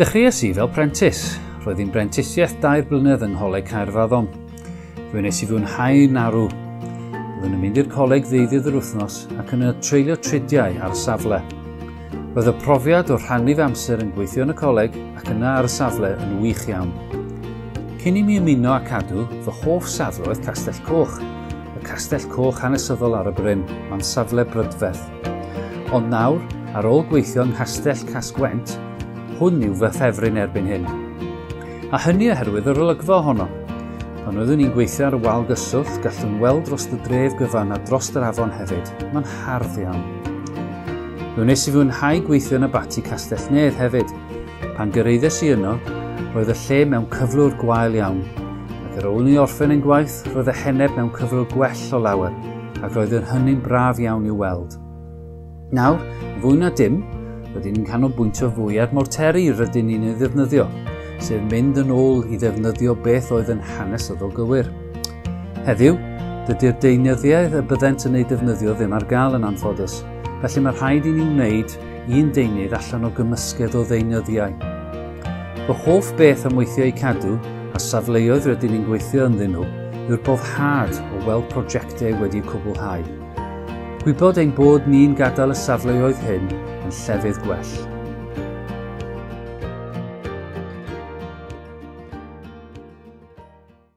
Dechreuais i fel prentis. Roedd hi'n brentisiaeth dair blynedd yng Ngholeg Caerfaddon. Fe wnes i fwynhau narw. Roeddwn yn mynd i'r coleg ddeuddydd yr wythnos ac yn y treulio tridiau ar safle. Roedd y profiad o rhannu fy amser yn gweithio yn y coleg ac yna ar y safle yn wych iawn. Cyn i mi ymuno a cadw, fy hoff safle oedd Castell Coch. Y Castell Coch hanesyddol ar y Bryn, mae'n safle brydferth. Ond nawr, ar ôl gweithio yng Nghastell Casgwent, hwn yw fy ffefryn erbyn hyn. A hynny oherwydd yr olygfa ohono. Pan oeddwn ni'n gweithio ar y wal gyswllt, gallwn weld dros y dref gyfan a dros yr afon hefyd. Mae'n hardd iawn. Fe wnes i fwynhau gweithio yn y bati Castell Nedd hefyd. Pan gyrraeddes i yno, roedd y lle mewn cyflwr gwael iawn, ac ar ôl ni orffen yn gwaith, roedd y heneb mewn cyflwr gwell o lawer, ac roedd yn hynny'n braf iawn i'w weld. Nawr, fwy na dim, rydyn ni'n canolbwyntio fwy ar morteri rydyn ni'n ei ddefnyddio, sef mynd yn ôl i ddefnyddio beth oedd yn hanesyddol gywir. Heddiw, dydy'r deinyddiaeth y byddent yn ei defnyddio ddim ar gael yn anffodus, felly mae rhaid i ni wneud un deunydd allan o gymysgedd o ddeunyddiau. Fy hoff beth am weithio i cadw a safleoedd rydyn ni'n gweithio ynddyn nhw yw'r boddhad o weld prosiectau wedi cwblhau Gwybod ein bod ni'n gadael y safleoedd hyn yn llefydd gwell.